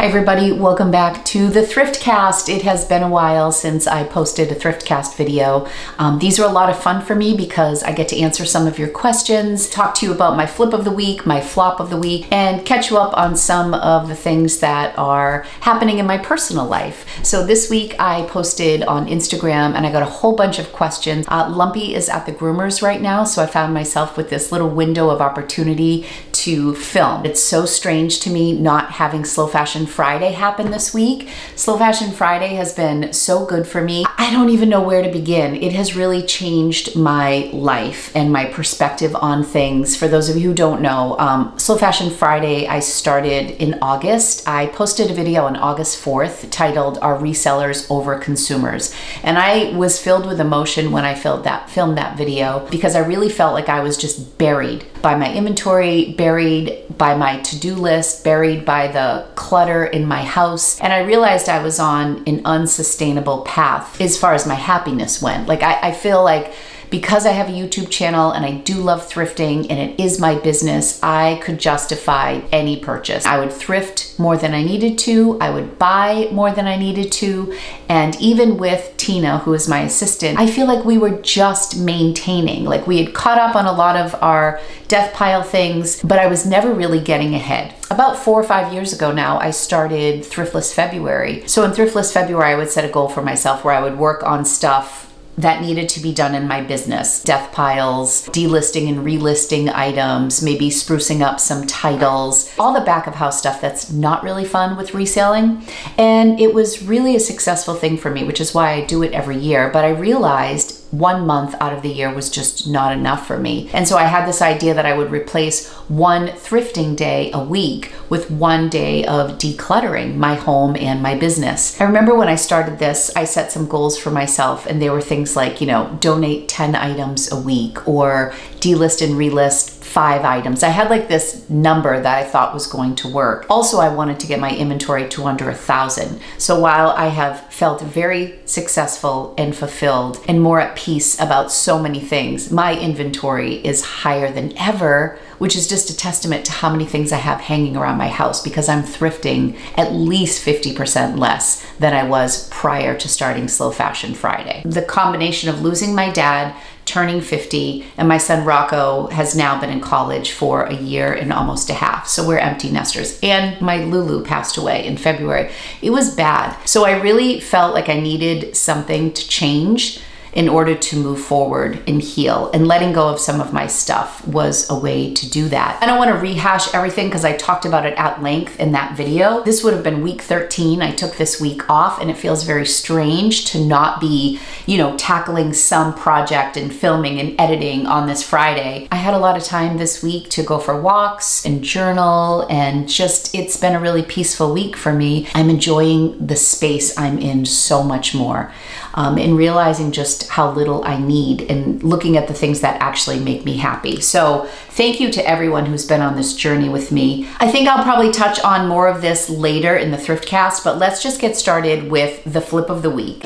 Hi everybody, welcome back to the Thriftcast. It has been a while since I posted a Thriftcast video. Um, these are a lot of fun for me because I get to answer some of your questions, talk to you about my flip of the week, my flop of the week, and catch you up on some of the things that are happening in my personal life. So this week I posted on Instagram and I got a whole bunch of questions. Uh, Lumpy is at the groomers right now, so I found myself with this little window of opportunity to film. It's so strange to me not having Slow Fashion Friday happened this week. Slow Fashion Friday has been so good for me. I don't even know where to begin. It has really changed my life and my perspective on things. For those of you who don't know, um, Slow Fashion Friday I started in August. I posted a video on August 4th titled Are Resellers Over Consumers? And I was filled with emotion when I filmed that, filmed that video because I really felt like I was just buried by my inventory, buried by my to-do list, buried by the clutter in my house. And I realized I was on an unsustainable path as far as my happiness went. Like I, I feel like because I have a YouTube channel and I do love thrifting and it is my business, I could justify any purchase. I would thrift more than I needed to, I would buy more than I needed to, and even with Tina, who is my assistant, I feel like we were just maintaining. Like we had caught up on a lot of our death pile things, but I was never really getting ahead. About four or five years ago now, I started Thriftless February. So in Thriftless February, I would set a goal for myself where I would work on stuff that needed to be done in my business. Death piles, delisting and relisting items, maybe sprucing up some titles, all the back of house stuff that's not really fun with reselling. And it was really a successful thing for me, which is why I do it every year. But I realized one month out of the year was just not enough for me. And so I had this idea that I would replace one thrifting day a week with one day of decluttering my home and my business. I remember when I started this, I set some goals for myself, and they were things like, you know, donate 10 items a week or delist and relist five items. I had like this number that I thought was going to work. Also, I wanted to get my inventory to under a thousand. So while I have felt very successful and fulfilled and more at peace about so many things, my inventory is higher than ever, which is just a testament to how many things I have hanging around my house because I'm thrifting at least 50% less than I was prior to starting Slow Fashion Friday. The combination of losing my dad, turning 50, and my son Rocco has now been in college for a year and almost a half. So we're empty nesters. And my Lulu passed away in February. It was bad. So I really felt like I needed something to change in order to move forward and heal. And letting go of some of my stuff was a way to do that. I don't want to rehash everything because I talked about it at length in that video. This would have been week 13. I took this week off and it feels very strange to not be, you know, tackling some project and filming and editing on this Friday. I had a lot of time this week to go for walks and journal and just, it's been a really peaceful week for me. I'm enjoying the space I'm in so much more um, and realizing just how little I need and looking at the things that actually make me happy. So thank you to everyone who's been on this journey with me. I think I'll probably touch on more of this later in the Thriftcast, but let's just get started with the flip of the week.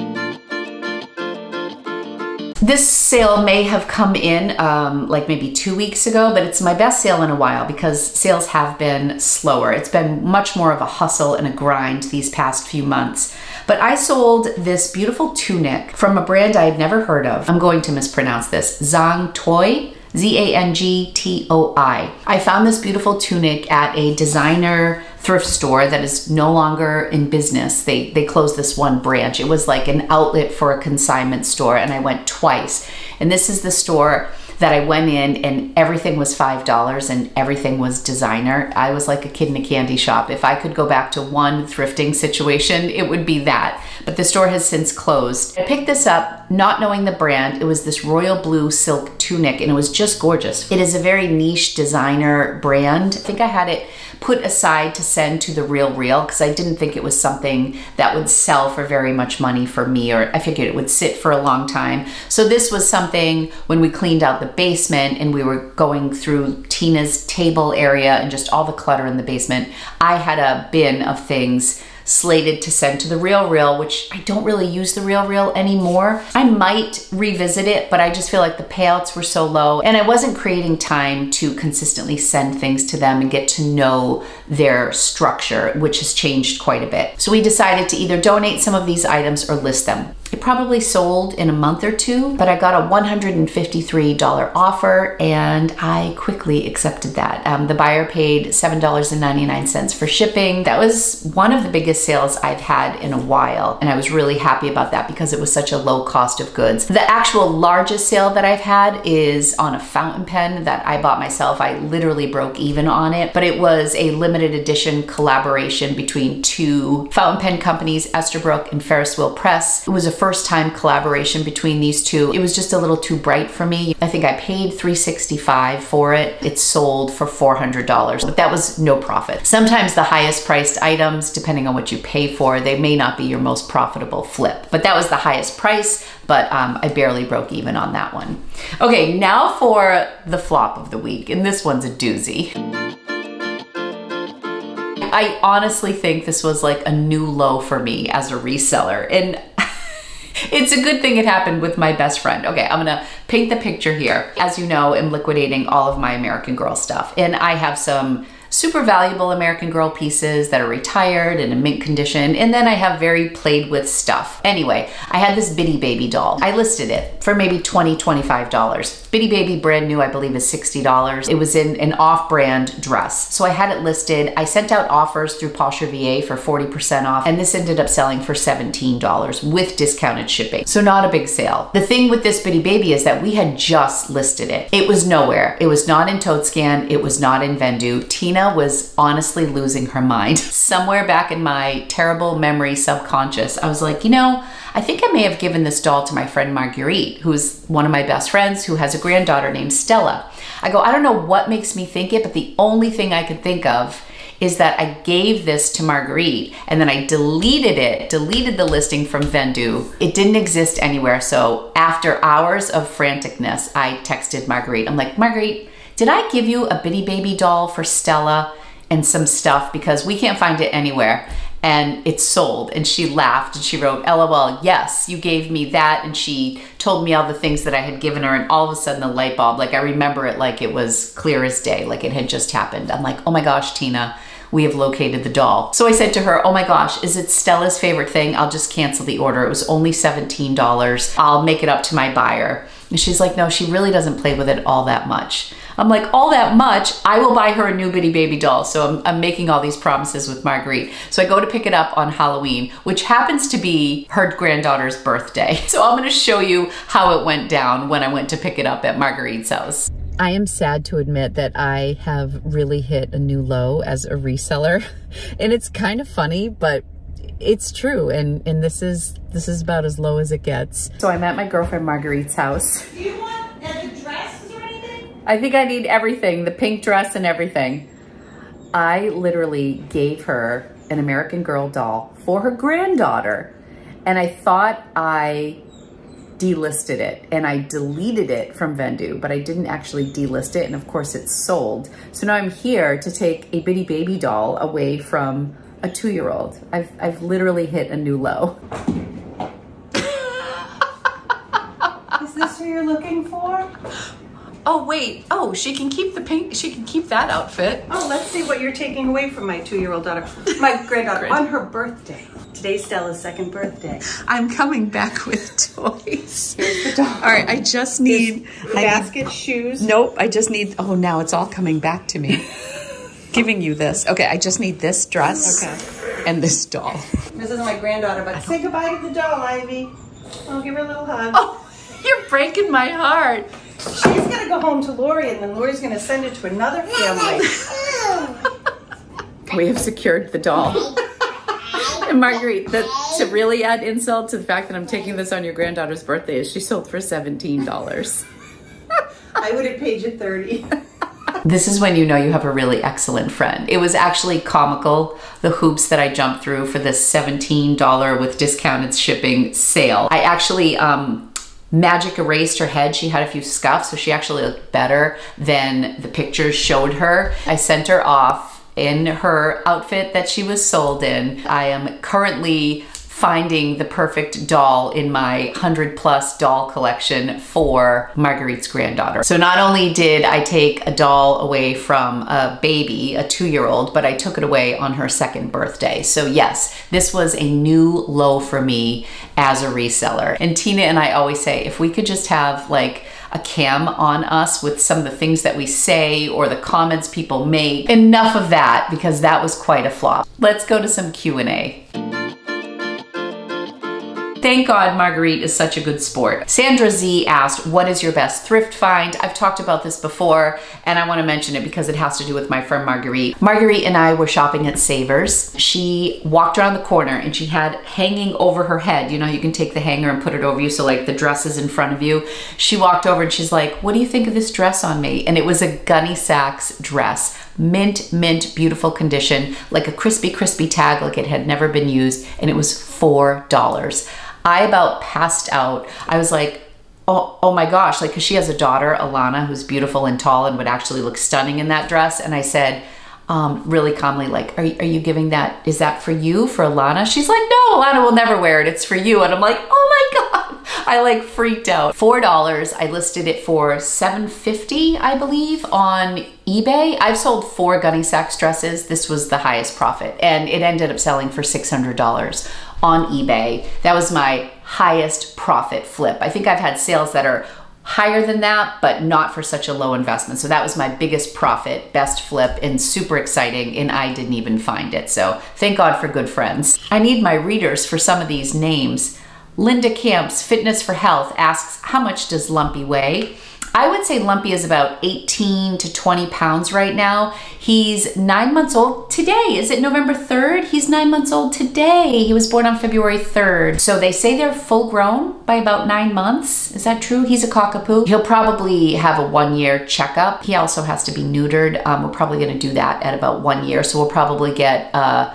This sale may have come in um, like maybe two weeks ago, but it's my best sale in a while because sales have been slower. It's been much more of a hustle and a grind these past few months. But I sold this beautiful tunic from a brand I had never heard of. I'm going to mispronounce this. Zang Toi. Z-A-N-G-T-O-I. I found this beautiful tunic at a designer thrift store that is no longer in business. They they closed this one branch. It was like an outlet for a consignment store and I went twice. And this is the store that I went in and everything was $5 and everything was designer. I was like a kid in a candy shop. If I could go back to one thrifting situation, it would be that. But the store has since closed. I picked this up not knowing the brand. It was this royal blue silk tunic and it was just gorgeous. It is a very niche designer brand. I think I had it put aside to send to the Real Real because I didn't think it was something that would sell for very much money for me or I figured it would sit for a long time. So this was something when we cleaned out the basement and we were going through Tina's table area and just all the clutter in the basement, I had a bin of things slated to send to the Real Real, which I don't really use the Real Real anymore. I might revisit it, but I just feel like the payouts were so low and I wasn't creating time to consistently send things to them and get to know their structure, which has changed quite a bit. So we decided to either donate some of these items or list them. It probably sold in a month or two, but I got a $153 offer and I quickly accepted that. Um, the buyer paid $7.99 for shipping. That was one of the biggest sales I've had in a while, and I was really happy about that because it was such a low cost of goods. The actual largest sale that I've had is on a fountain pen that I bought myself. I literally broke even on it, but it was a limited edition collaboration between two fountain pen companies, Esterbrook and Ferris Wheel Press. It was a first time collaboration between these two. It was just a little too bright for me. I think I paid 365 for it. It sold for $400, but that was no profit. Sometimes the highest priced items, depending on what you pay for, they may not be your most profitable flip, but that was the highest price, but um, I barely broke even on that one. Okay, now for the flop of the week, and this one's a doozy. I honestly think this was like a new low for me as a reseller. And it's a good thing it happened with my best friend. Okay, I'm gonna paint the picture here. As you know, I'm liquidating all of my American Girl stuff, and I have some super valuable American Girl pieces that are retired and in mint condition. And then I have very played with stuff. Anyway, I had this Bitty Baby doll. I listed it for maybe $20, $25. Bitty Baby brand new, I believe is $60. It was in an off-brand dress. So I had it listed. I sent out offers through Posher VA for 40% off and this ended up selling for $17 with discounted shipping. So not a big sale. The thing with this Bitty Baby is that we had just listed it. It was nowhere. It was not in Scan. It was not in Vendoo. Tina was honestly losing her mind. Somewhere back in my terrible memory subconscious, I was like, you know, I think I may have given this doll to my friend Marguerite, who's one of my best friends who has a granddaughter named Stella. I go, I don't know what makes me think it, but the only thing I could think of is that I gave this to Marguerite and then I deleted it, deleted the listing from Vendoo. It didn't exist anywhere. So after hours of franticness, I texted Marguerite. I'm like, Marguerite, did I give you a bitty baby doll for Stella and some stuff because we can't find it anywhere? and it's sold. And she laughed and she wrote, LOL, yes, you gave me that. And she told me all the things that I had given her. And all of a sudden, the light bulb, like I remember it like it was clear as day, like it had just happened. I'm like, oh my gosh, Tina, we have located the doll. So I said to her, oh my gosh, is it Stella's favorite thing? I'll just cancel the order. It was only $17. I'll make it up to my buyer. And she's like, no, she really doesn't play with it all that much. I'm like, all that much, I will buy her a new bitty baby doll. So I'm, I'm, making all these promises with Marguerite. So I go to pick it up on Halloween, which happens to be her granddaughter's birthday. So I'm gonna show you how it went down when I went to pick it up at Marguerite's house. I am sad to admit that I have really hit a new low as a reseller. And it's kind of funny, but it's true. And, and this is this is about as low as it gets. So I'm at my girlfriend Marguerite's house. I think I need everything, the pink dress and everything. I literally gave her an American Girl doll for her granddaughter. And I thought I delisted it and I deleted it from Vendoo, but I didn't actually delist it. And of course it's sold. So now I'm here to take a bitty baby doll away from a two-year-old. I've, I've literally hit a new low. Is this who you're looking for? Oh wait, oh, she can keep the pink, she can keep that outfit. Oh, let's see what you're taking away from my two-year-old daughter, my granddaughter, on her birthday. Today's Stella's second birthday. I'm coming back with toys. Here's the doll. All right, I just need... I basket, need, shoes. Nope, I just need, oh, now it's all coming back to me. Giving you this. Okay, I just need this dress okay. and this doll. This isn't my granddaughter, but say goodbye to the doll, Ivy. I'll give her a little hug. Oh, you're breaking my heart. She's gonna go home to Lori and then Lori's gonna send it to another family. we have secured the doll. and Marguerite, that, to really add insult to the fact that I'm taking this on your granddaughter's birthday is she sold for $17. I would have paid you 30 This is when you know you have a really excellent friend. It was actually comical, the hoops that I jumped through for this $17 with discounted shipping sale. I actually um, magic erased her head. She had a few scuffs, so she actually looked better than the pictures showed her. I sent her off in her outfit that she was sold in. I am currently finding the perfect doll in my 100 plus doll collection for Marguerite's granddaughter. So not only did I take a doll away from a baby, a two year old, but I took it away on her second birthday. So yes, this was a new low for me as a reseller. And Tina and I always say, if we could just have like a cam on us with some of the things that we say or the comments people make. Enough of that because that was quite a flop. Let's go to some Q&A. Thank God Marguerite is such a good sport. Sandra Z asked, what is your best thrift find? I've talked about this before and I wanna mention it because it has to do with my friend Marguerite. Marguerite and I were shopping at Savers. She walked around the corner and she had hanging over her head, you know, you can take the hanger and put it over you so like the dress is in front of you. She walked over and she's like, what do you think of this dress on me? And it was a Gunne Sax dress mint, mint, beautiful condition, like a crispy, crispy tag, like it had never been used, and it was $4. I about passed out. I was like, oh, oh my gosh, like, cause she has a daughter, Alana, who's beautiful and tall and would actually look stunning in that dress. And I said, um, really calmly, like, are, are you giving that, is that for you, for Alana? She's like, no, Alana will never wear it. It's for you. And I'm like, oh my God. I like freaked out. $4, I listed it for $7.50, I believe, on eBay. I've sold four Gunne Sax dresses. This was the highest profit and it ended up selling for $600 on eBay. That was my highest profit flip. I think I've had sales that are higher than that, but not for such a low investment. So that was my biggest profit, best flip, and super exciting, and I didn't even find it. So thank God for good friends. I need my readers for some of these names. Linda Camps, Fitness for Health, asks, how much does Lumpy weigh? I would say Lumpy is about 18 to 20 pounds right now. He's nine months old today. Is it November 3rd? He's nine months old today. He was born on February 3rd. So they say they're full grown by about nine months. Is that true? He's a cockapoo. He'll probably have a one year checkup. He also has to be neutered. Um, we're probably gonna do that at about one year. So we'll probably get uh,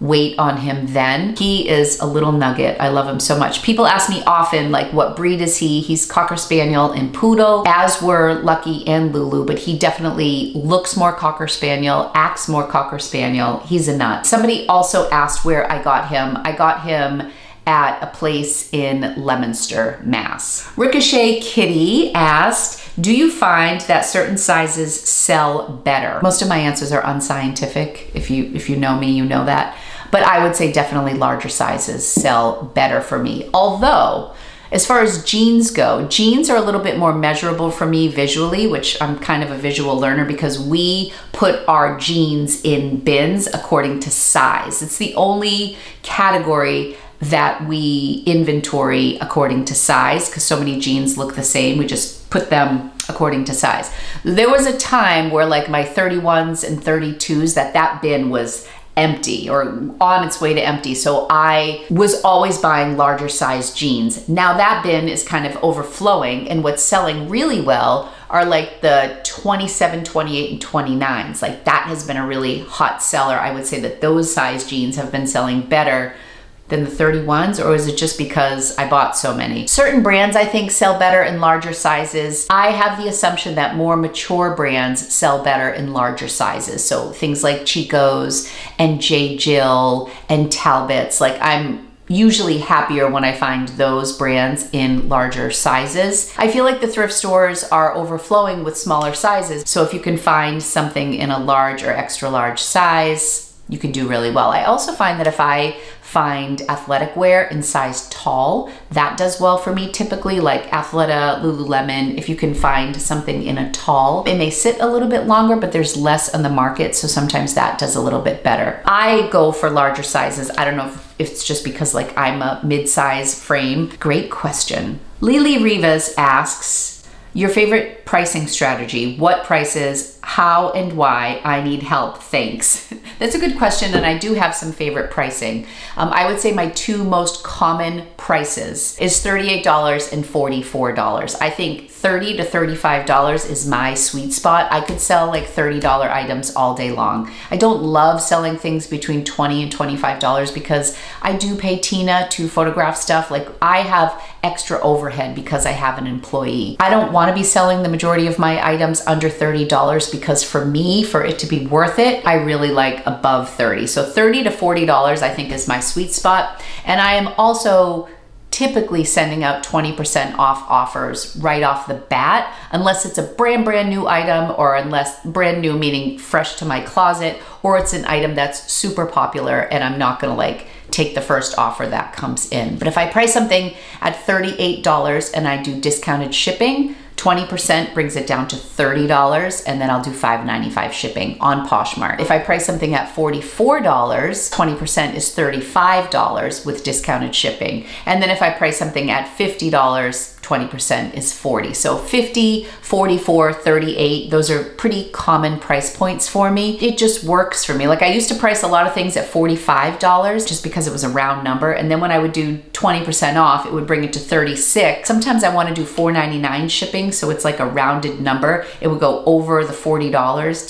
weight on him then. He is a little nugget. I love him so much. People ask me often, like, what breed is he? He's Cocker Spaniel and Poodle, as were Lucky and Lulu, but he definitely looks more Cocker Spaniel, acts more Cocker Spaniel. He's a nut. Somebody also asked where I got him. I got him at a place in Leominster, Mass. Ricochet Kitty asked, do you find that certain sizes sell better? Most of my answers are unscientific. If you if you know me, you know that. But I would say definitely larger sizes sell better for me. Although, as far as jeans go, jeans are a little bit more measurable for me visually, which I'm kind of a visual learner because we put our jeans in bins according to size. It's the only category that we inventory according to size because so many jeans look the same. We just put them according to size. There was a time where like my 31s and 32s that that bin was empty or on its way to empty. So I was always buying larger size jeans. Now that bin is kind of overflowing and what's selling really well are like the 27, 28, and 29s. Like that has been a really hot seller. I would say that those size jeans have been selling better than the 31s or is it just because I bought so many? Certain brands I think sell better in larger sizes. I have the assumption that more mature brands sell better in larger sizes. So things like Chico's and J. Jill and Talbot's. Like I'm usually happier when I find those brands in larger sizes. I feel like the thrift stores are overflowing with smaller sizes. So if you can find something in a large or extra large size, you can do really well. I also find that if I find athletic wear in size tall. That does well for me typically, like Athleta, Lululemon. If you can find something in a tall, it may sit a little bit longer, but there's less on the market, so sometimes that does a little bit better. I go for larger sizes. I don't know if it's just because like I'm a mid-size frame. Great question. Lily Rivas asks, your favorite pricing strategy, what prices, how and why I need help, thanks. That's a good question and I do have some favorite pricing. Um, I would say my two most common prices is $38 and $44. I think 30 to $35 is my sweet spot. I could sell like $30 items all day long. I don't love selling things between 20 and $25 because I do pay Tina to photograph stuff. Like I have extra overhead because I have an employee. I don't want to be selling the majority of my items under $30 because for me, for it to be worth it, I really like above 30. So 30 to $40 I think is my sweet spot. And I am also typically sending out 20% off offers right off the bat, unless it's a brand, brand new item or unless brand new meaning fresh to my closet, or it's an item that's super popular and I'm not gonna like take the first offer that comes in. But if I price something at $38 and I do discounted shipping, 20% brings it down to $30 and then I'll do $5.95 shipping on Poshmark. If I price something at $44, 20% is $35 with discounted shipping. And then if I price something at $50, 20% is 40. So 50, 44, 38, those are pretty common price points for me. It just works for me. Like I used to price a lot of things at $45 just because it was a round number. And then when I would do 20% off, it would bring it to 36. Sometimes I want to do 4.99 shipping, so it's like a rounded number. It would go over the $40.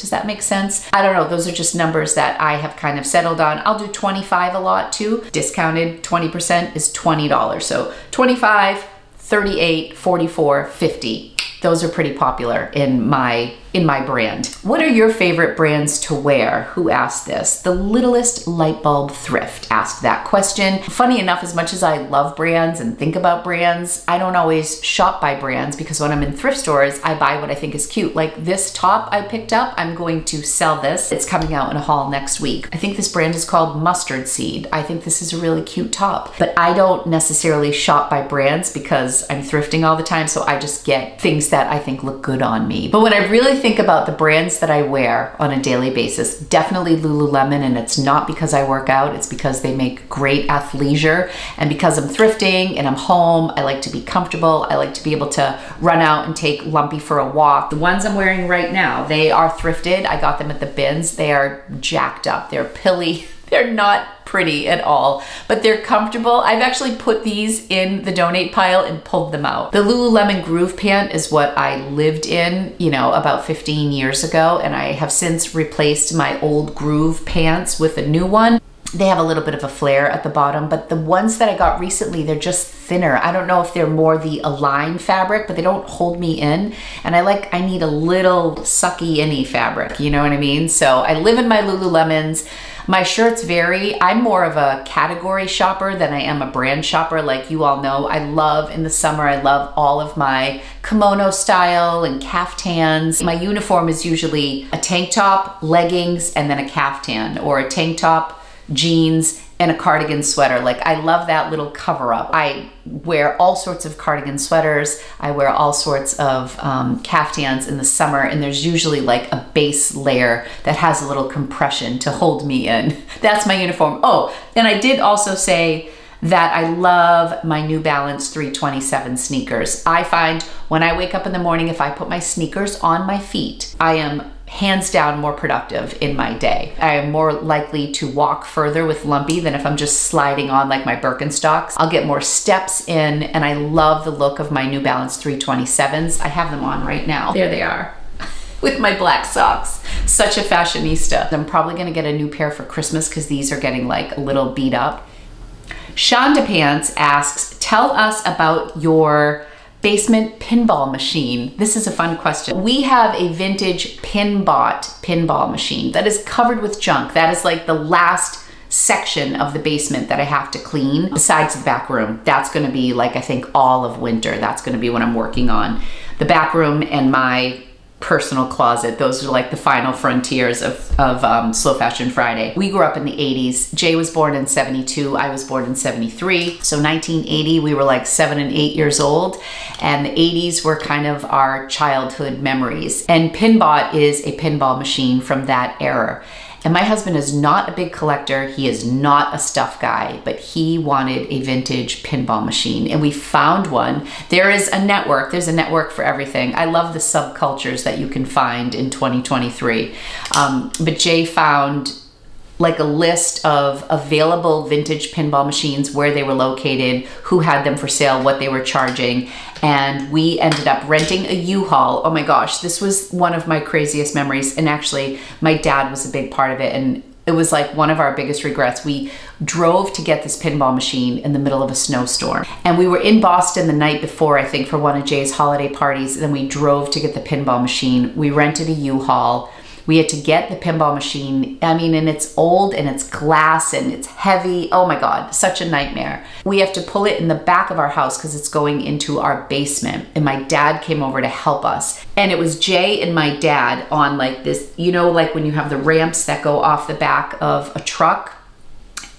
Does that make sense? I don't know. Those are just numbers that I have kind of settled on. I'll do 25 a lot too. Discounted 20% is $20. So 25 38, 44, 50. Those are pretty popular in my in my brand. What are your favorite brands to wear? Who asked this? The Littlest Light Bulb Thrift asked that question. Funny enough, as much as I love brands and think about brands, I don't always shop by brands because when I'm in thrift stores, I buy what I think is cute. Like this top I picked up, I'm going to sell this. It's coming out in a haul next week. I think this brand is called Mustard Seed. I think this is a really cute top, but I don't necessarily shop by brands because I'm thrifting all the time, so I just get things that I think look good on me. But when I really think about the brands that I wear on a daily basis, definitely Lululemon, and it's not because I work out, it's because they make great athleisure. And because I'm thrifting and I'm home, I like to be comfortable. I like to be able to run out and take Lumpy for a walk. The ones I'm wearing right now, they are thrifted. I got them at the bins. They are jacked up. They're pilly. They're not pretty at all, but they're comfortable. I've actually put these in the donate pile and pulled them out. The Lululemon Groove Pant is what I lived in, you know, about 15 years ago, and I have since replaced my old Groove pants with a new one. They have a little bit of a flare at the bottom, but the ones that I got recently, they're just thinner. I don't know if they're more the Align fabric, but they don't hold me in. And I like, I need a little sucky inny fabric, you know what I mean? So I live in my Lululemons. My shirts vary. I'm more of a category shopper than I am a brand shopper. Like you all know, I love in the summer, I love all of my kimono style and caftans. My uniform is usually a tank top, leggings, and then a caftan or a tank top, jeans, and a cardigan sweater. Like I love that little cover up. I wear all sorts of cardigan sweaters. I wear all sorts of um, caftans in the summer and there's usually like a base layer that has a little compression to hold me in. That's my uniform. Oh, and I did also say that I love my New Balance 327 sneakers. I find when I wake up in the morning, if I put my sneakers on my feet, I am hands down more productive in my day. I am more likely to walk further with Lumpy than if I'm just sliding on like my Birkenstocks. I'll get more steps in and I love the look of my New Balance 327s. I have them on right now. There they are with my black socks. Such a fashionista. I'm probably gonna get a new pair for Christmas because these are getting like a little beat up. Shonda Pants asks, tell us about your basement pinball machine? This is a fun question. We have a vintage Pinbot pinball machine that is covered with junk. That is like the last section of the basement that I have to clean besides the back room. That's gonna be like, I think all of winter. That's gonna be what I'm working on. The back room and my personal closet. Those are like the final frontiers of, of um, Slow Fashion Friday. We grew up in the 80s. Jay was born in 72. I was born in 73. So 1980, we were like seven and eight years old. And the 80s were kind of our childhood memories. And Pinbot is a pinball machine from that era. And my husband is not a big collector. He is not a stuff guy, but he wanted a vintage pinball machine and we found one. There is a network. There's a network for everything. I love the subcultures that you can find in 2023. Um, but Jay found like a list of available vintage pinball machines, where they were located, who had them for sale, what they were charging. And we ended up renting a U-Haul. Oh my gosh, this was one of my craziest memories. And actually, my dad was a big part of it. And It was like one of our biggest regrets. We drove to get this pinball machine in the middle of a snowstorm. And we were in Boston the night before, I think, for one of Jay's holiday parties. And then we drove to get the pinball machine. We rented a U-Haul. We had to get the pinball machine. I mean, and it's old and it's glass and it's heavy. Oh my God, such a nightmare. We have to pull it in the back of our house because it's going into our basement. And my dad came over to help us. And it was Jay and my dad on like this, you know, like when you have the ramps that go off the back of a truck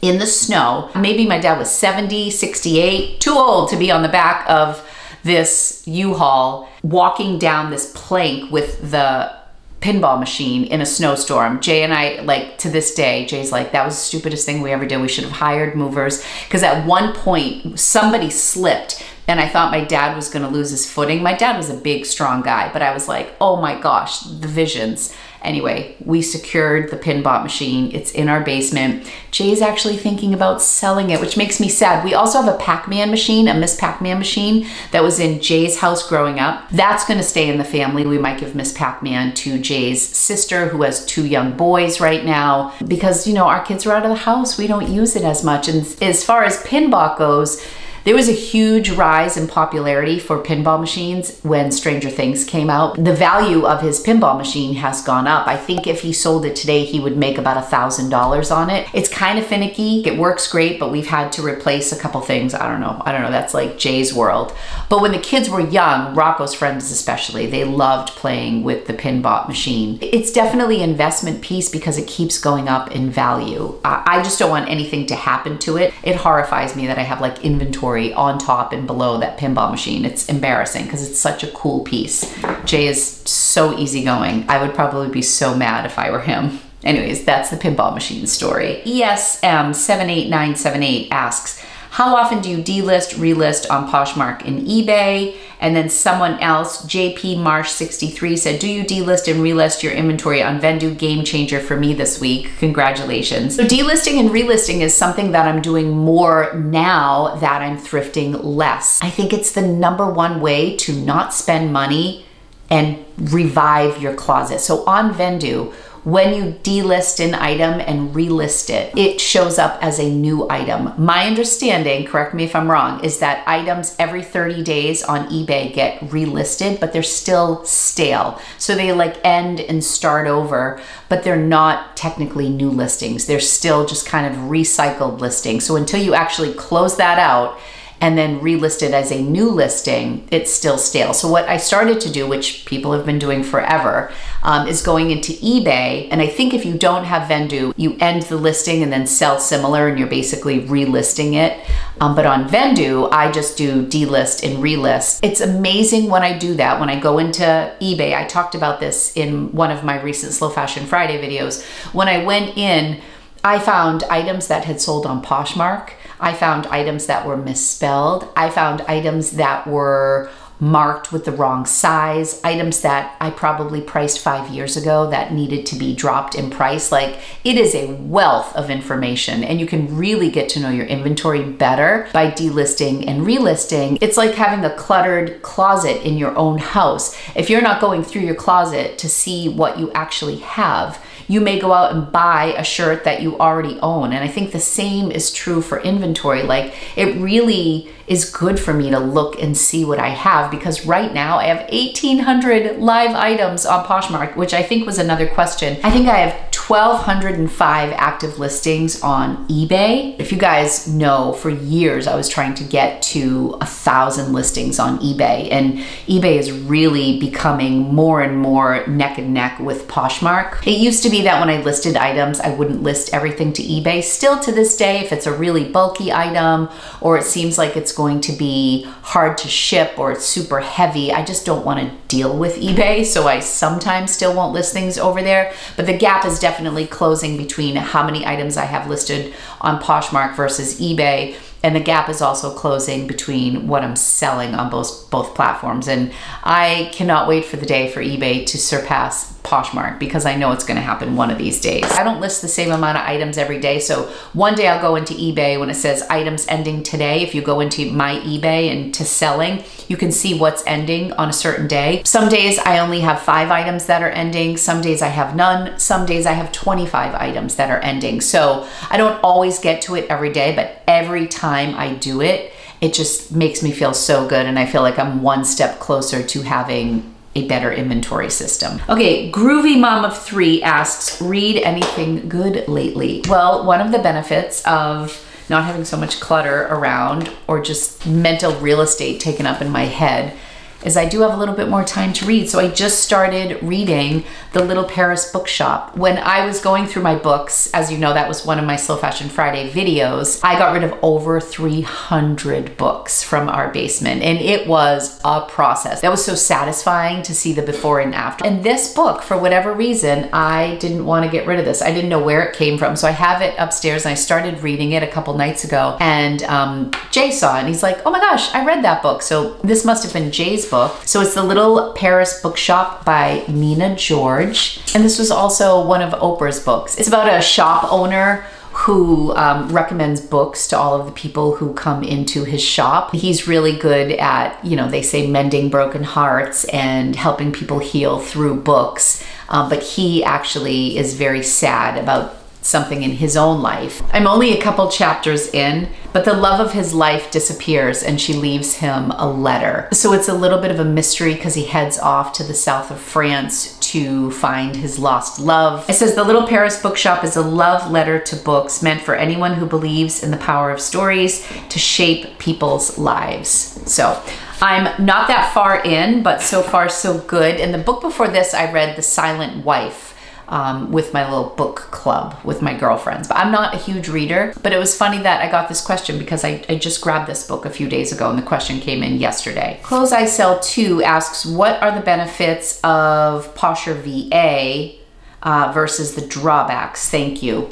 in the snow. Maybe my dad was 70, 68, too old to be on the back of this U-Haul walking down this plank with the pinball machine in a snowstorm. Jay and I, like to this day, Jay's like, that was the stupidest thing we ever did. We should have hired movers. Because at one point, somebody slipped and I thought my dad was going to lose his footing. My dad was a big, strong guy, but I was like, oh my gosh, the visions. Anyway, we secured the Pinbot machine. It's in our basement. Jay's actually thinking about selling it, which makes me sad. We also have a Pac-Man machine, a Miss Pac-Man machine that was in Jay's house growing up. That's gonna stay in the family. We might give Miss Pac-Man to Jay's sister who has two young boys right now because, you know, our kids are out of the house. We don't use it as much. And as far as Pinbot goes, there was a huge rise in popularity for pinball machines when Stranger Things came out. The value of his pinball machine has gone up. I think if he sold it today, he would make about a $1,000 on it. It's kind of finicky. It works great, but we've had to replace a couple things. I don't know. I don't know. That's like Jay's world. But when the kids were young, Rocco's friends especially, they loved playing with the pinball machine. It's definitely investment piece because it keeps going up in value. I just don't want anything to happen to it. It horrifies me that I have like inventory inventory on top and below that pinball machine. It's embarrassing because it's such a cool piece. Jay is so easygoing. I would probably be so mad if I were him. Anyways, that's the pinball machine story. ESM78978 asks, how often do you delist, relist on Poshmark and eBay? And then someone else, JP Marsh 63 said, do you delist and relist your inventory on Vendoo? Game changer for me this week. Congratulations. So delisting and relisting is something that I'm doing more now that I'm thrifting less. I think it's the number one way to not spend money and revive your closet. So on Vendoo, when you delist an item and relist it, it shows up as a new item. My understanding, correct me if I'm wrong, is that items every 30 days on eBay get relisted, but they're still stale. So they like end and start over, but they're not technically new listings. They're still just kind of recycled listings. So until you actually close that out, and then relist it as a new listing, it's still stale. So what I started to do, which people have been doing forever, um, is going into eBay. And I think if you don't have Vendoo, you end the listing and then sell similar and you're basically relisting it. Um, but on Vendoo, I just do delist and relist. It's amazing when I do that. When I go into eBay, I talked about this in one of my recent Slow Fashion Friday videos. When I went in, I found items that had sold on Poshmark I found items that were misspelled. I found items that were marked with the wrong size, items that I probably priced five years ago that needed to be dropped in price. Like it is a wealth of information and you can really get to know your inventory better by delisting and relisting. It's like having a cluttered closet in your own house. If you're not going through your closet to see what you actually have, you may go out and buy a shirt that you already own. And I think the same is true for inventory. Like it really is good for me to look and see what I have because right now I have 1800 live items on Poshmark, which I think was another question. I think I have 1205 active listings on eBay. If you guys know, for years I was trying to get to a thousand listings on eBay and eBay is really becoming more and more neck and neck with Poshmark. It used to be that when I listed items, I wouldn't list everything to eBay. Still to this day, if it's a really bulky item or it seems like it's going to be hard to ship or it's super heavy. I just don't want to deal with eBay, so I sometimes still won't list things over there. But the gap is definitely closing between how many items I have listed on Poshmark versus eBay. And the gap is also closing between what I'm selling on both both platforms. And I cannot wait for the day for eBay to surpass Poshmark because I know it's gonna happen one of these days. I don't list the same amount of items every day. So one day I'll go into eBay when it says items ending today. If you go into my eBay and to selling, you can see what's ending on a certain day. Some days I only have five items that are ending. Some days I have none. Some days I have 25 items that are ending. So I don't always get to it every day, but every time I do it, it just makes me feel so good. And I feel like I'm one step closer to having a better inventory system. Okay, Groovy Mom of Three asks, read anything good lately? Well, one of the benefits of not having so much clutter around or just mental real estate taken up in my head is I do have a little bit more time to read. So I just started reading The Little Paris Bookshop. When I was going through my books, as you know, that was one of my Slow Fashion Friday videos, I got rid of over 300 books from our basement and it was a process. That was so satisfying to see the before and after. And this book, for whatever reason, I didn't want to get rid of this. I didn't know where it came from. So I have it upstairs and I started reading it a couple nights ago and um, Jay saw it and he's like, oh my gosh, I read that book. So this must have been Jay's book. So it's The Little Paris Bookshop by Nina George. And this was also one of Oprah's books. It's about a shop owner who um, recommends books to all of the people who come into his shop. He's really good at, you know, they say mending broken hearts and helping people heal through books. Um, but he actually is very sad about something in his own life. I'm only a couple chapters in, but the love of his life disappears and she leaves him a letter. So it's a little bit of a mystery because he heads off to the south of France to find his lost love. It says the Little Paris Bookshop is a love letter to books meant for anyone who believes in the power of stories to shape people's lives. So I'm not that far in, but so far so good. And the book before this, I read The Silent Wife um, with my little book club with my girlfriends. But I'm not a huge reader, but it was funny that I got this question because I, I just grabbed this book a few days ago and the question came in yesterday. Clothes I Sell 2 asks, what are the benefits of Posher VA uh, versus the drawbacks? Thank you.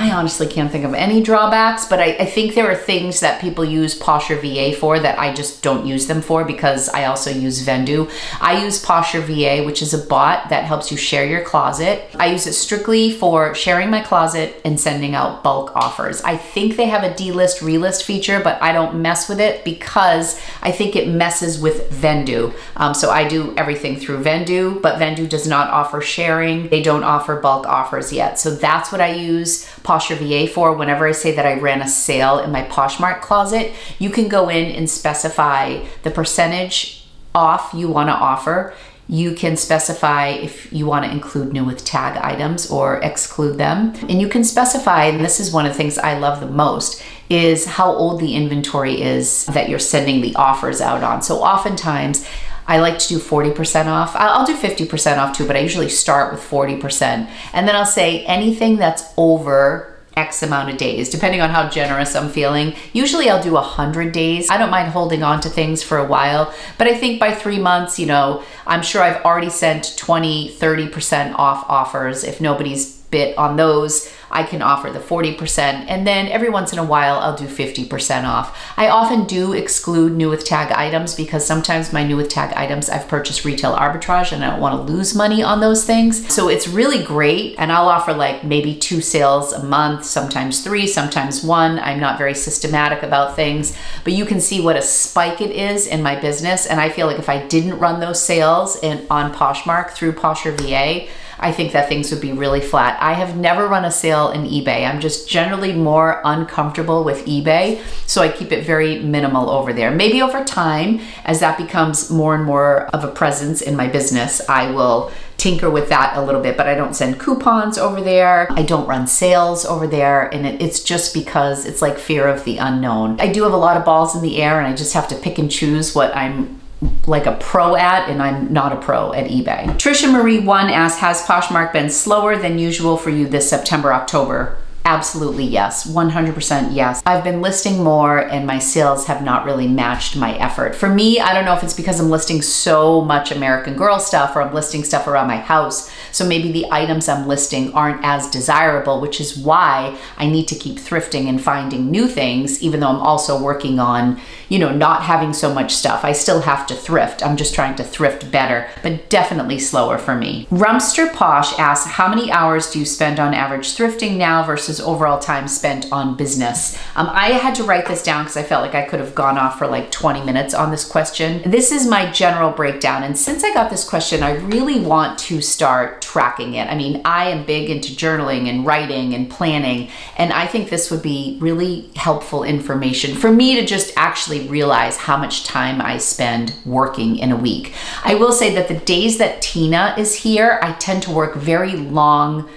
I honestly can't think of any drawbacks, but I, I, think there are things that people use Posher VA for that I just don't use them for because I also use Vendoo. I use Posher VA, which is a bot that helps you share your closet. I use it strictly for sharing my closet and sending out bulk offers. I think they have a delist relist feature, but I don't mess with it because I think it messes with Vendoo. Um, so I do everything through Vendoo, but Vendoo does not offer sharing. They don't offer bulk offers yet. So that's what I use Posher VA for whenever I say that I ran a sale in my Poshmark closet, you can go in and specify the percentage off you want to offer. You can specify if you want to include new with tag items or exclude them. And you can specify, and this is one of the things I love the most, is how old the inventory is that you're sending the offers out on. So oftentimes I like to do 40% off. I'll do 50% off too, but I usually start with 40%. And then I'll say anything that's over X amount of days, depending on how generous I'm feeling. Usually I'll do 100 days. I don't mind holding on to things for a while, but I think by three months, you know, I'm sure I've already sent 20, 30% off offers if nobody's bit on those. I can offer the 40%, and then every once in a while, I'll do 50% off. I often do exclude new with tag items because sometimes my new with tag items, I've purchased retail arbitrage and I don't want to lose money on those things. So it's really great, and I'll offer like maybe two sales a month, sometimes three, sometimes one. I'm not very systematic about things, but you can see what a spike it is in my business, and I feel like if I didn't run those sales in, on Poshmark through Posher VA, I think that things would be really flat. I have never run a sale in eBay. I'm just generally more uncomfortable with eBay, so I keep it very minimal over there. Maybe over time, as that becomes more and more of a presence in my business, I will tinker with that a little bit, but I don't send coupons over there. I don't run sales over there. And it, it's just because it's like fear of the unknown. I do have a lot of balls in the air and I just have to pick and choose what I'm like a pro at and I'm not a pro at eBay. Trisha Marie 1 asks, has Poshmark been slower than usual for you this September, October? Absolutely yes, 100% yes. I've been listing more and my sales have not really matched my effort. For me, I don't know if it's because I'm listing so much American Girl stuff or I'm listing stuff around my house So maybe the items I'm listing aren't as desirable, which is why I need to keep thrifting and finding new things, even though I'm also working on, you know, not having so much stuff. I still have to thrift. I'm just trying to thrift better, but definitely slower for me. Rumster Posh asks, how many hours do you spend on average thrifting now versus overall time spent on business? Um, I had to write this down because I felt like I could have gone off for like 20 minutes on this question. This is my general breakdown. And since I got this question, I really want to start tracking it. I mean, I am big into journaling and writing and planning, and I think this would be really helpful information for me to just actually realize how much time I spend working in a week. I will say that the days that Tina is here, I tend to work very long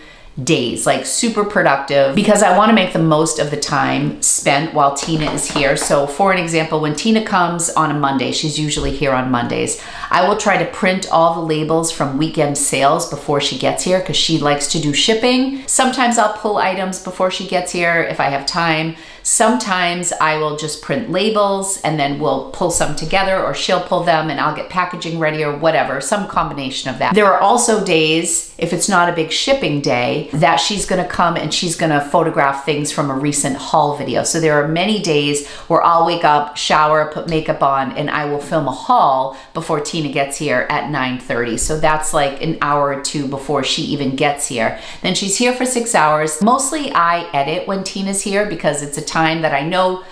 days, like super productive, because I want to make the most of the time spent while Tina is here. So, for an example, when Tina comes on a Monday, she's usually here on Mondays, I will try to print all the labels from weekend sales before she gets here because she likes to do shipping. Sometimes I'll pull items before she gets here if I have time. Sometimes I will just print labels and then we'll pull some together or she'll pull them and I'll get packaging ready or whatever, some combination of that. There are also days, if it's not a big shipping day, that she's gonna come and she's gonna photograph things from a recent haul video. So there are many days where I'll wake up, shower, put makeup on, and I will film a haul before Tina gets here at 9.30. So that's like an hour or two before she even gets here. Then she's here for six hours. Mostly I edit when Tina's here because it's a time that I know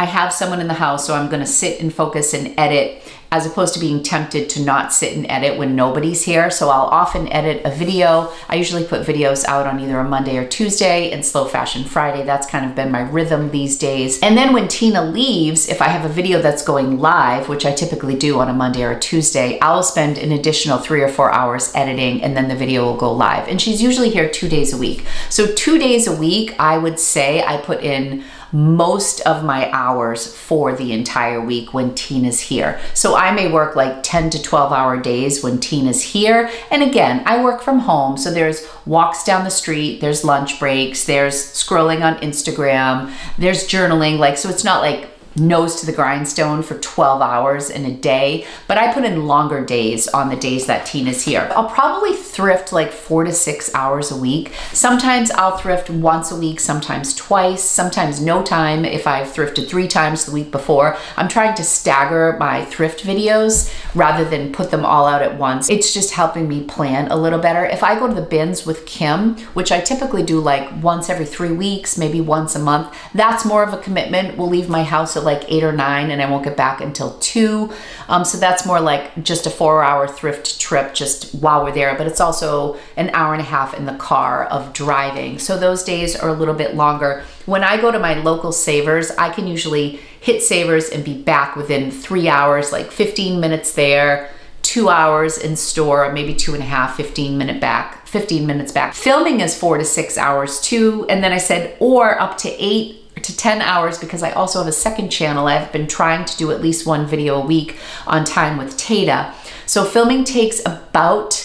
I have someone in the house, so I'm gonna sit and focus and edit as opposed to being tempted to not sit and edit when nobody's here. So I'll often edit a video. I usually put videos out on either a Monday or Tuesday and Slow Fashion Friday. That's kind of been my rhythm these days. And then when Tina leaves, if I have a video that's going live, which I typically do on a Monday or a Tuesday, I'll spend an additional three or four hours editing and then the video will go live. And she's usually here two days a week. So two days a week, I would say I put in most of my hours for the entire week when Tina's here. So I may work like 10 to 12 hour days when Tina's here. And again, I work from home. So there's walks down the street, there's lunch breaks, there's scrolling on Instagram, there's journaling. Like, so it's not like nose to the grindstone for 12 hours in a day, but I put in longer days on the days that Tina's here. I'll probably thrift like four to six hours a week. Sometimes I'll thrift once a week, sometimes twice, sometimes no time if I've thrifted three times the week before. I'm trying to stagger my thrift videos rather than put them all out at once. It's just helping me plan a little better. If I go to the bins with Kim, which I typically do like once every three weeks, maybe once a month, that's more of a commitment. We'll leave my house at like eight or nine and I won't get back until two. Um, so that's more like just a four hour thrift trip just while we're there, but it's also an hour and a half in the car of driving. So those days are a little bit longer. When I go to my local Savers, I can usually hit Savers and be back within three hours, like 15 minutes there, two hours in store, maybe two and a half, 15 minute back, 15 minutes back. Filming is four to six hours too. And then I said, or up to eight to 10 hours because I also have a second channel. I've been trying to do at least one video a week on time with Tata. So filming takes about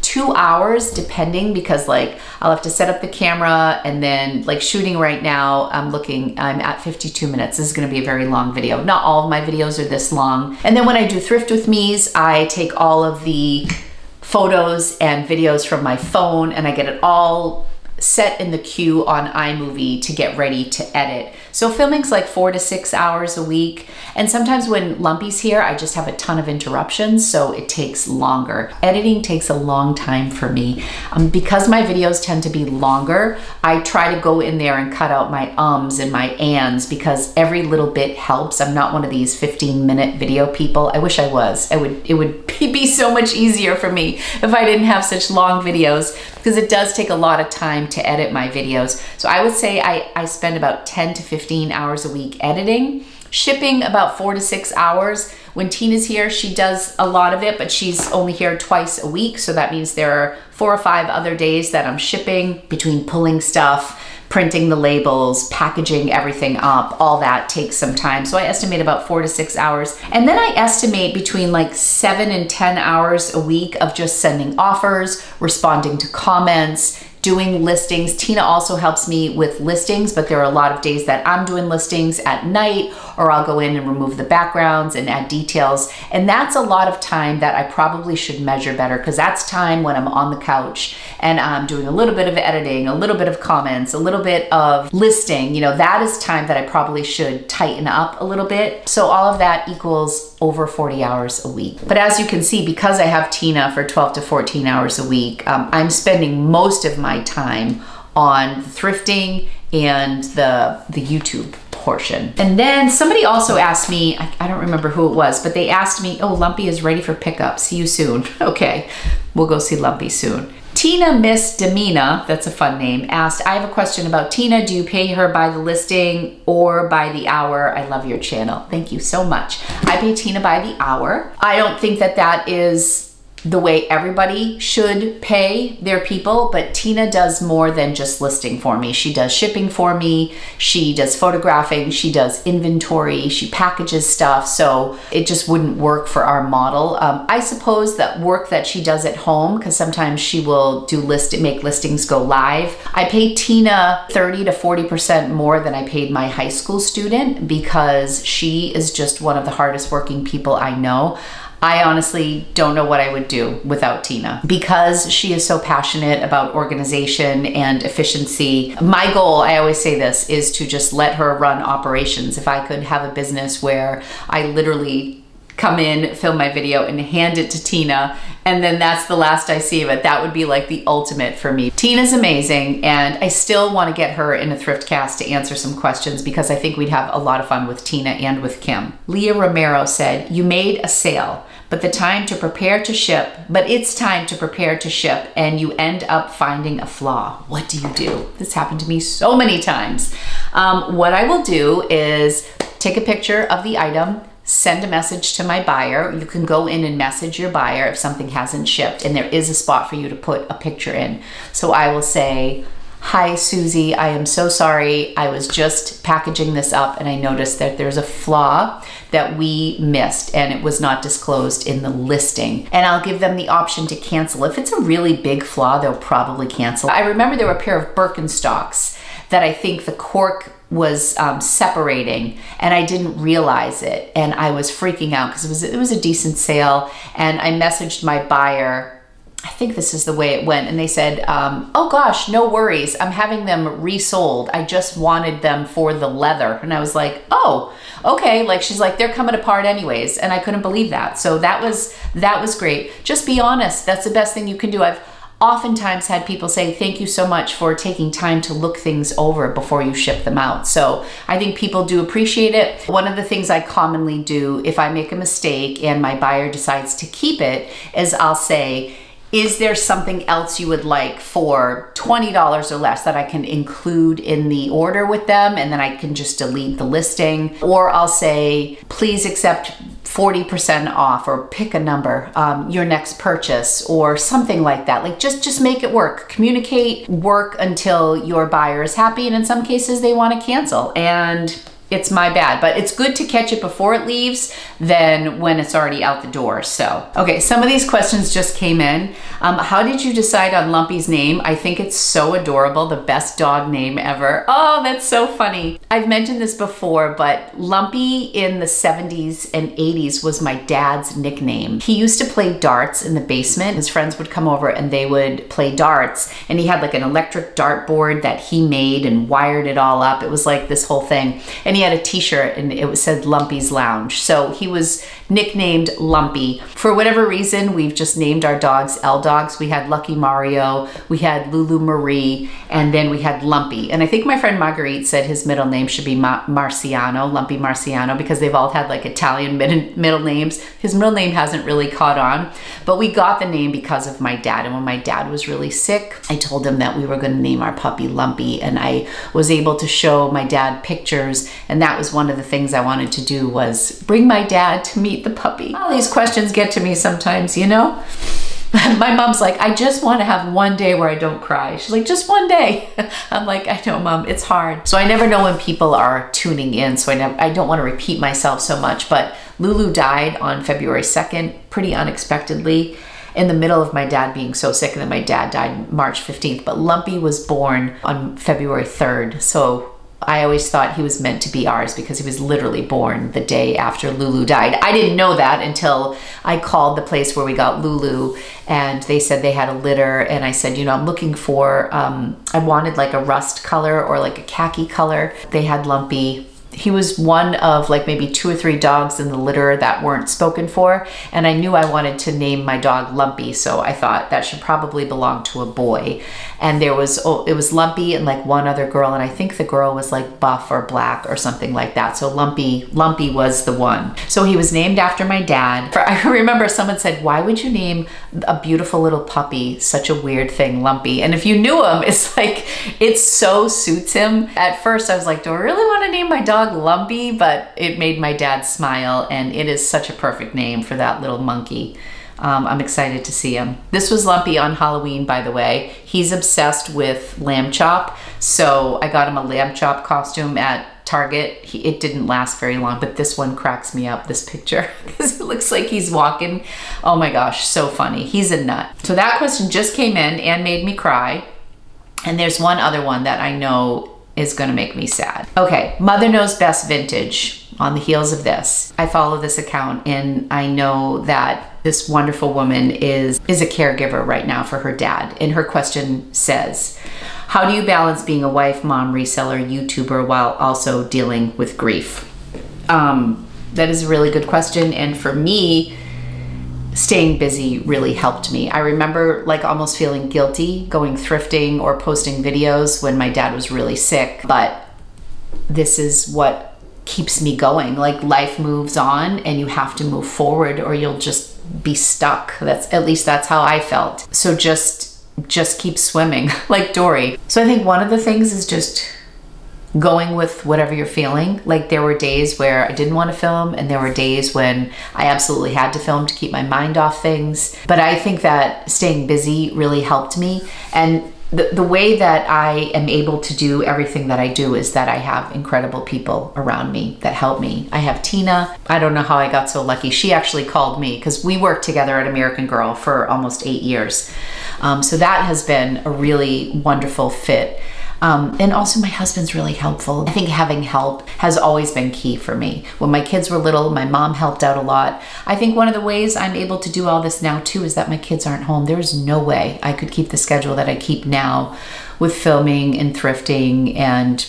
two hours depending because like I'll have to set up the camera and then like shooting right now I'm looking I'm at 52 minutes this is going to be a very long video not all of my videos are this long and then when I do thrift with me's I take all of the photos and videos from my phone and I get it all set in the queue on iMovie to get ready to edit. So filming's like four to six hours a week. And sometimes when Lumpy's here, I just have a ton of interruptions, so it takes longer. Editing takes a long time for me. Um, because my videos tend to be longer, I try to go in there and cut out my ums and my ands because every little bit helps. I'm not one of these 15 minute video people. I wish I was. I would, it would be so much easier for me if I didn't have such long videos because it does take a lot of time to edit my videos. So I would say I, I spend about 10 to 15 hours a week editing. Shipping about four to six hours. When Tina's here, she does a lot of it, but she's only here twice a week. So that means there are four or five other days that I'm shipping between pulling stuff, printing the labels, packaging everything up, all that takes some time. So I estimate about four to six hours. And then I estimate between like seven and 10 hours a week of just sending offers, responding to comments, doing listings. Tina also helps me with listings, but there are a lot of days that I'm doing listings at night or I'll go in and remove the backgrounds and add details. And that's a lot of time that I probably should measure better because that's time when I'm on the couch and I'm doing a little bit of editing, a little bit of comments, a little bit of listing. You know, that is time that I probably should tighten up a little bit. So all of that equals over 40 hours a week. But as you can see, because I have Tina for 12 to 14 hours a week, um, I'm spending most of my time on thrifting and the, the YouTube portion. And then somebody also asked me, I, I, don't remember who it was, but they asked me, oh, Lumpy is ready for pickup. See you soon. okay, we'll go see Lumpy soon. Tina Miss Demina, that's a fun name, asked, I have a question about Tina. Do you pay her by the listing or by the hour? I love your channel. Thank you so much. I pay Tina by the hour. I don't think that that is the way everybody should pay their people, but Tina does more than just listing for me. She does shipping for me, she does photographing, she does inventory, she packages stuff, so it just wouldn't work for our model. Um, I suppose that work that she does at home, because sometimes she will do list make listings go live. I pay Tina 30 to 40% more than I paid my high school student because she is just one of the hardest working people I know. I honestly don't know what I would do without Tina because she is so passionate about organization and efficiency. My goal, I always say this, is to just let her run operations. If I could have a business where I literally come in, film my video, and hand it to Tina, and then that's the last I see of it. That would be like the ultimate for me. Tina's amazing, and I still want to get her in a thrift cast to answer some questions because I think we'd have a lot of fun with Tina and with Kim. Leah Romero said, You made a sale but the time to prepare to ship, but it's time to prepare to ship and you end up finding a flaw. What do you do? This happened to me so many times. Um, what I will do is take a picture of the item, send a message to my buyer. You can go in and message your buyer if something hasn't shipped and there is a spot for you to put a picture in. So I will say, Hi, Susie. I am so sorry. I was just packaging this up and I noticed that there's a flaw that we missed and it was not disclosed in the listing. And I'll give them the option to cancel. If it's a really big flaw, they'll probably cancel. I remember there were a pair of Birkenstocks that I think the cork was um, separating and I didn't realize it and I was freaking out because it was it was a decent sale and I messaged my buyer I think this is the way it went. And they said, um, oh gosh, no worries. I'm having them resold. I just wanted them for the leather. And I was like, oh, okay. Like she's like, they're coming apart anyways. And I couldn't believe that. So that was, that was great. Just be honest. That's the best thing you can do. I've oftentimes had people say, thank you so much for taking time to look things over before you ship them out. So I think people do appreciate it. One of the things I commonly do if I make a mistake and my buyer decides to keep it is I'll say, is there something else you would like for $20 or less that I can include in the order with them and then I can just delete the listing? Or I'll say, please accept 40% off or pick a number, um, your next purchase or something like that. Like just, just make it work. Communicate, work until your buyer is happy. And in some cases they want to cancel. And it's my bad, but it's good to catch it before it leaves than when it's already out the door. So, okay, some of these questions just came in. Um, how did you decide on Lumpy's name? I think it's so adorable, the best dog name ever. Oh, that's so funny. I've mentioned this before, but Lumpy in the 70s and 80s was my dad's nickname. He used to play darts in the basement. His friends would come over and they would play darts, and he had like an electric dartboard that he made and wired it all up. It was like this whole thing. And he had a t-shirt and it said Lumpy's Lounge. So he was nicknamed Lumpy. For whatever reason, we've just named our dogs L dogs. We had Lucky Mario, we had Lulu Marie, and then we had Lumpy. And I think my friend Marguerite said his middle name should be Ma Marciano, Lumpy Marciano, because they've all had like Italian mid middle names. His middle name hasn't really caught on, but we got the name because of my dad. And when my dad was really sick, I told him that we were gonna name our puppy Lumpy. And I was able to show my dad pictures. And that was one of the things I wanted to do was bring my dad to meet the puppy. All these questions get to me sometimes, you know? my mom's like, I just want to have one day where I don't cry. She's like, just one day. I'm like, I know, mom, it's hard. So I never know when people are tuning in. So I, never, I don't want to repeat myself so much. But Lulu died on February 2nd, pretty unexpectedly. in the middle of my dad being so sick, and then my dad died March 15th. But Lumpy was born on February 3rd. So I always thought he was meant to be ours because he was literally born the day after Lulu died. I didn't know that until I called the place where we got Lulu and they said they had a litter. And I said, you know, I'm looking for, um, I wanted like a rust color or like a khaki color. They had Lumpy he was one of like maybe two or three dogs in the litter that weren't spoken for and i knew i wanted to name my dog lumpy so i thought that should probably belong to a boy. And there was oh, it was lumpy and like one other girl and i think the girl was like buff or black or something like that so lumpy lumpy was the one. So he was named after my dad. I remember someone said why would you name a beautiful little puppy such a weird thing lumpy? And if you knew him it's like it so suits him. At first i was like do i really want to name my dog dog Lumpy, but it made my dad smile, and it is such a perfect name for that little monkey. Um, I'm excited to see him. This was Lumpy on Halloween, by the way. He's obsessed with lamb chop, so I got him a lamb chop costume at Target. He, it didn't last very long, but this one cracks me up, this picture, because it looks like he's walking. Oh my gosh, so funny. He's a nut. So that question just came in and made me cry. And there's one other one that I know is gonna make me sad. Okay, Mother Knows Best Vintage on the heels of this. I follow this account and I know that this wonderful woman is, is a caregiver right now for her dad. And her question says, how do you balance being a wife, mom, reseller, YouTuber while also dealing with grief? Um, that is a really good question. And for me, staying busy really helped me. I remember like almost feeling guilty going thrifting or posting videos when my dad was really sick, but this is what keeps me going. Like life moves on and you have to move forward or you'll just be stuck. That's at least that's how I felt. So just just keep swimming like Dory. So I think one of the things is just going with whatever you're feeling. Like there were days where I didn't want to film and there were days when I absolutely had to film to keep my mind off things. But I think that staying busy really helped me and the, the way that I am able to do everything that I do is that I have incredible people around me that help me. I have Tina. I don't know how I got so lucky. She actually called me because we worked together at American Girl for almost eight years. Um, so that has been a really wonderful fit. Um, and also, my husband's really helpful. I think having help has always been key for me. When my kids were little, my mom helped out a lot. I think one of the ways I'm able to do all this now too is that my kids aren't home. There's no way I could keep the schedule that I keep now with filming and thrifting and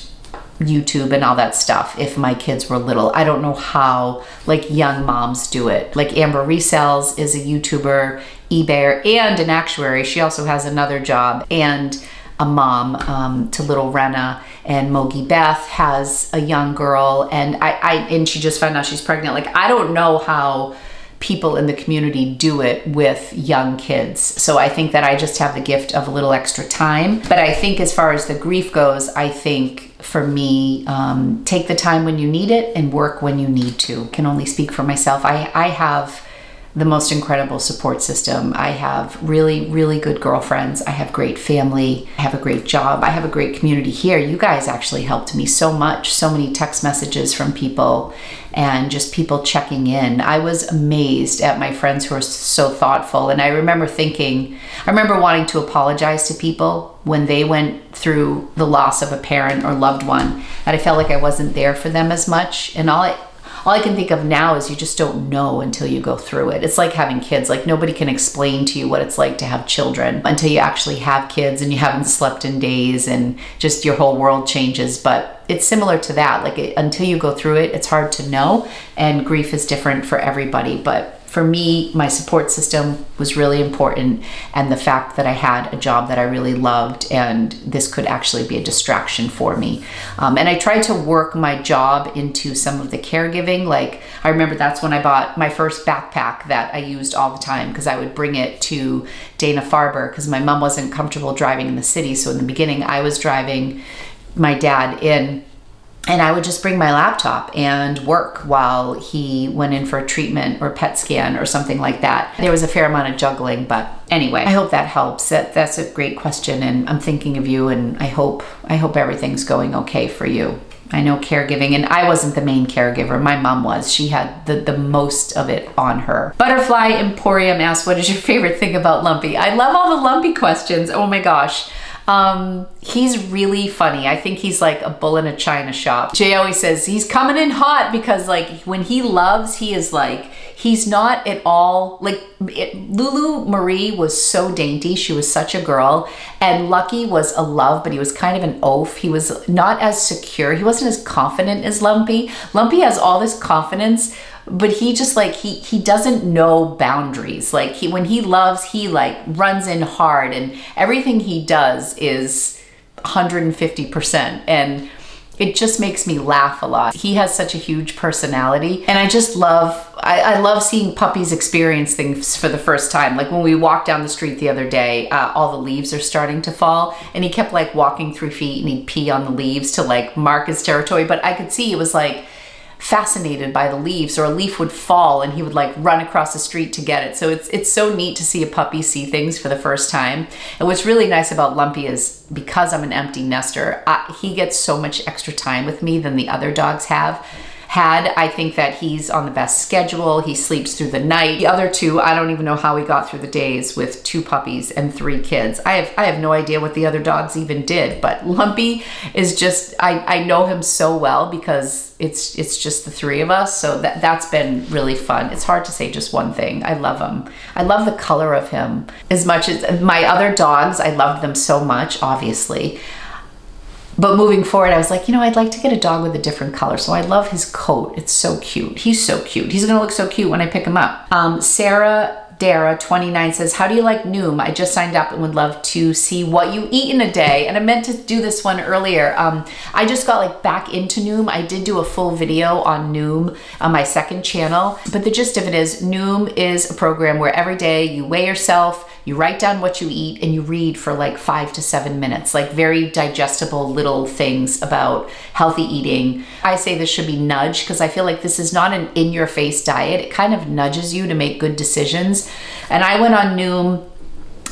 YouTube and all that stuff if my kids were little. I don't know how like young moms do it. Like Amber Resells is a YouTuber, eBay, and an actuary. She also has another job and a mom um, to little Renna and Mogi Beth has a young girl and I, I and she just found out she's pregnant. Like I don't know how people in the community do it with young kids. So I think that I just have the gift of a little extra time. But I think as far as the grief goes, I think for me, um, take the time when you need it and work when you need to. Can only speak for myself. I, I have the most incredible support system. I have really, really good girlfriends. I have great family. I have a great job. I have a great community here. You guys actually helped me so much. So many text messages from people and just people checking in. I was amazed at my friends who are so thoughtful. And I remember thinking, I remember wanting to apologize to people when they went through the loss of a parent or loved one, that I felt like I wasn't there for them as much. And all I, all I can think of now is you just don't know until you go through it. It's like having kids. Like nobody can explain to you what it's like to have children until you actually have kids and you haven't slept in days and just your whole world changes. But it's similar to that. Like it, until you go through it, it's hard to know. And grief is different for everybody. But for me, my support system was really important, and the fact that I had a job that I really loved, and this could actually be a distraction for me. Um, and I tried to work my job into some of the caregiving. Like, I remember that's when I bought my first backpack that I used all the time because I would bring it to Dana Farber because my mom wasn't comfortable driving in the city. So in the beginning, I was driving my dad in and I would just bring my laptop and work while he went in for a treatment or PET scan or something like that. There was a fair amount of juggling, but anyway, I hope that helps. That that's a great question and I'm thinking of you and I hope I hope everything's going okay for you. I know caregiving, and I wasn't the main caregiver. My mom was. She had the, the most of it on her. Butterfly Emporium asks, What is your favorite thing about Lumpy? I love all the Lumpy questions. Oh my gosh. Um, he's really funny. I think he's like a bull in a china shop. Jay always says he's coming in hot because like when he loves, he is like, he's not at all like it, Lulu Marie was so dainty. She was such a girl. And Lucky was a love, but he was kind of an oaf. He was not as secure. He wasn't as confident as Lumpy. Lumpy has all this confidence but he just like he he doesn't know boundaries like he when he loves he like runs in hard and everything he does is 150% and it just makes me laugh a lot. He has such a huge personality and I just love, I, I, love seeing puppies experience things for the first time. Like when we walked down the street the other day, uh, all the leaves are starting to fall and he kept like walking three feet and he'd pee on the leaves to like mark his territory. But I could see it was like, fascinated by the leaves or a leaf would fall and he would like run across the street to get it. So it's it's so neat to see a puppy see things for the first time. And what's really nice about Lumpy is because I'm an empty nester, I, he gets so much extra time with me than the other dogs have had. I think that he's on the best schedule. He sleeps through the night. The other two, I don't even know how he got through the days with two puppies and three kids. I have I have no idea what the other dogs even did, but Lumpy is just I, I know him so well because it's it's just the three of us. So that that's been really fun. It's hard to say just one thing. I love him. I love the color of him as much as my other dogs. I loved them so much, obviously. But moving forward, I was like, you know, I'd like to get a dog with a different color. So I love his coat. It's so cute. He's so cute. He's gonna look so cute when I pick him up. Um, Sarah Dara 29 says, how do you like Noom? I just signed up and would love to see what you eat in a day. And I meant to do this one earlier. Um, I just got like back into Noom. I did do a full video on Noom on my second channel. But the gist of it is Noom is a program where every day you weigh yourself, you write down what you eat and you read for like five to seven minutes, like very digestible little things about healthy eating. I say this should be nudge because I feel like this is not an in your face diet. It kind of nudges you to make good decisions. And I went on Noom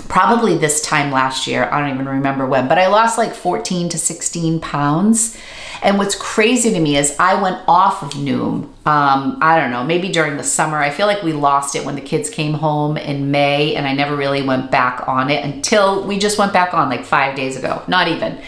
probably this time last year. I don't even remember when, but I lost like 14 to 16 pounds. And what's crazy to me is I went off of Noom, um, I don't know, maybe during the summer. I feel like we lost it when the kids came home in May and I never really went back on it until we just went back on like five days ago, not even.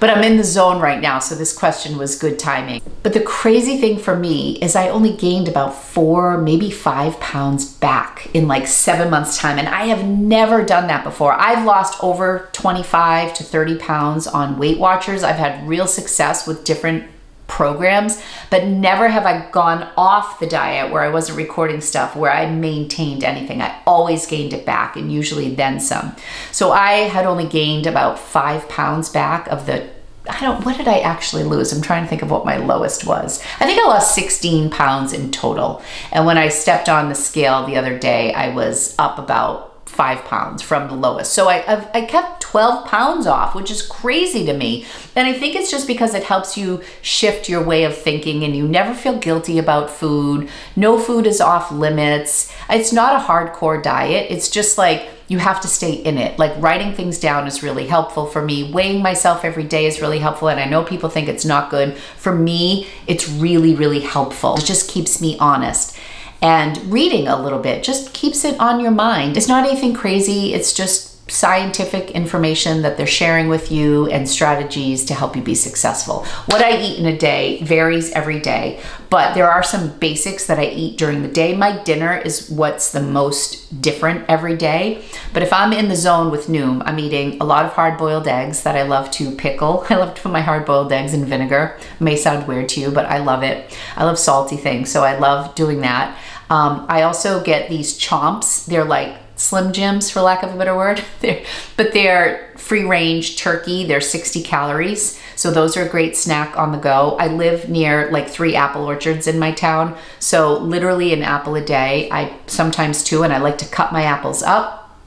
But I'm in the zone right now, so this question was good timing. But the crazy thing for me is I only gained about four, maybe five pounds back in like seven months time. And I have never done that before. I've lost over 25 to 30 pounds on Weight Watchers. I've had real success with different programs, but never have I gone off the diet where I wasn't recording stuff, where I maintained anything. I always gained it back and usually then some. So I had only gained about five pounds back of the I don't, what did I actually lose? I'm trying to think of what my lowest was. I think I lost 16 pounds in total. And when I stepped on the scale the other day, I was up about five pounds from the lowest. So I, I've, I kept 12 pounds off, which is crazy to me. And I think it's just because it helps you shift your way of thinking and you never feel guilty about food. No food is off limits. It's not a hardcore diet. It's just like, you have to stay in it. Like writing things down is really helpful for me. Weighing myself every day is really helpful. And I know people think it's not good. For me, it's really, really helpful. It just keeps me honest and reading a little bit just keeps it on your mind. It's not anything crazy, it's just scientific information that they're sharing with you and strategies to help you be successful. What I eat in a day varies every day, but there are some basics that I eat during the day. My dinner is what's the most different every day. But if I'm in the zone with Noom, I'm eating a lot of hard boiled eggs that I love to pickle. I love to put my hard boiled eggs in vinegar. It may sound weird to you, but I love it. I love salty things, so I love doing that. Um, I also get these chomps. They're like Slim Jims, for lack of a better word. they're, but they're free range turkey. They're 60 calories. So those are a great snack on the go. I live near like three apple orchards in my town. So literally an apple a day. I sometimes two, and I like to cut my apples up.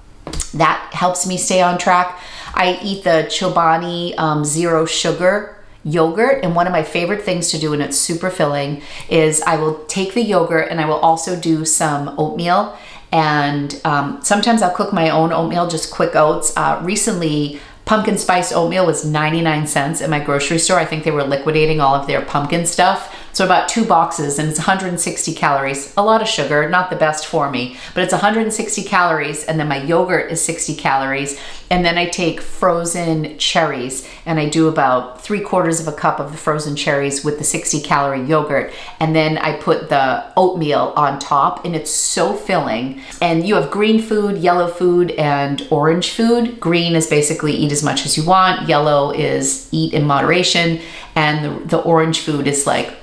That helps me stay on track. I eat the Chobani um, zero sugar yogurt and one of my favorite things to do and it's super filling is I will take the yogurt and I will also do some oatmeal and um, sometimes I'll cook my own oatmeal, just quick oats. Uh, recently, Pumpkin spice oatmeal was 99 cents at my grocery store. I think they were liquidating all of their pumpkin stuff. So about two boxes and it's 160 calories. A lot of sugar, not the best for me, but it's 160 calories and then my yogurt is 60 calories. And then I take frozen cherries and I do about three quarters of a cup of the frozen cherries with the 60 calorie yogurt. And then I put the oatmeal on top and it's so filling. And you have green food, yellow food, and orange food. Green is basically eat as much as you want. Yellow is eat in moderation. And the, the orange food is like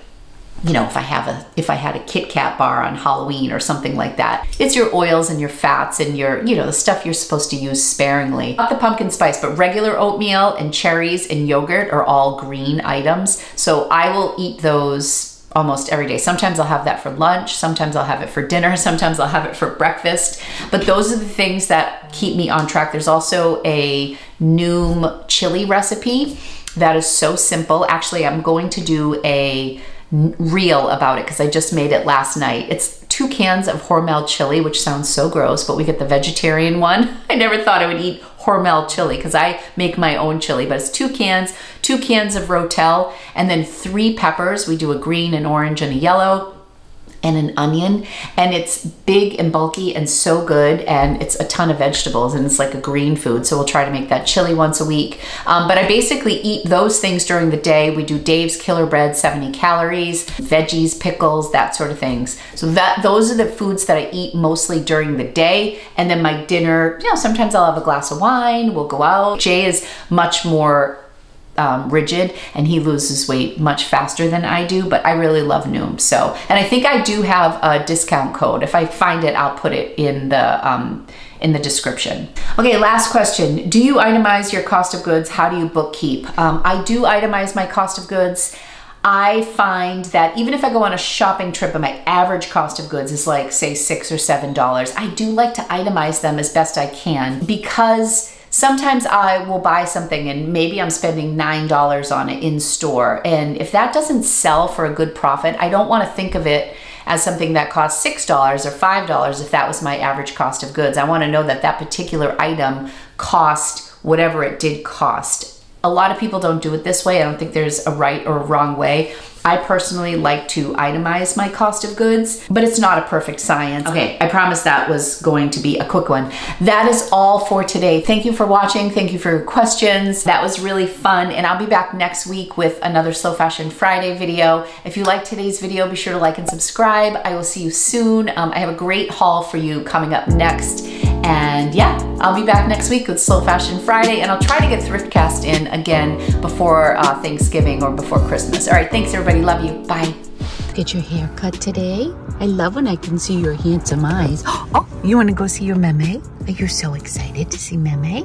you know, if I have a if I had a Kit Kat bar on Halloween or something like that. It's your oils and your fats and your, you know, the stuff you're supposed to use sparingly. Not the pumpkin spice, but regular oatmeal and cherries and yogurt are all green items. So I will eat those almost every day. Sometimes I'll have that for lunch, sometimes I'll have it for dinner, sometimes I'll have it for breakfast. But those are the things that keep me on track. There's also a Noom chili recipe that is so simple. Actually, I'm going to do a reel about it because I just made it last night. It's two cans of Hormel chili, which sounds so gross, but we get the vegetarian one. I never thought I would eat Hormel chili because I make my own chili, but it's two cans, two cans of Rotel, and then three peppers. We do a green, an orange, and a yellow and an onion and it's big and bulky and so good and it's a ton of vegetables and it's like a green food so we'll try to make that chili once a week. Um, but I basically eat those things during the day. We do Dave's Killer Bread 70 calories veggies pickles that sort of things. So that those are the foods that I eat mostly during the day and then my dinner you know sometimes I'll have a glass of wine we'll go out. Jay is much more um, rigid and he loses weight much faster than I do, but I really love Noom. So, and I think I do have a discount code. If I find it, I'll put it in the, um, in the description. Okay, last question. Do you itemize your cost of goods? How do you bookkeep? Um, I do itemize my cost of goods. I find that even if I go on a shopping trip and my average cost of goods is like, say, six or seven dollars, I do like to itemize them as best I can because Sometimes I will buy something and maybe I'm spending $9 on it in store. And if that doesn't sell for a good profit, I don't want to think of it as something that costs $6 or $5 if that was my average cost of goods. I want to know that that particular item cost whatever it did cost. A lot of people don't do it this way. I don't think there's a right or a wrong way. I personally like to itemize my cost of goods, but it's not a perfect science. Okay, I promise that was going to be a quick one. That is all for today. Thank you for watching. Thank you for your questions. That was really fun, and I'll be back next week with another Slow Fashion Friday video. If you liked today's video, be sure to like and subscribe. I will see you soon. Um, I have a great haul for you coming up next. And yeah, I'll be back next week with Slow Fashion Friday, and I'll try to get Thriftcast in again before uh, Thanksgiving or before Christmas. All right, thanks everybody. Love you. Bye. Get your hair cut today. I love when I can see your handsome eyes. Oh, you want to go see your meme? Are you so excited to see meme?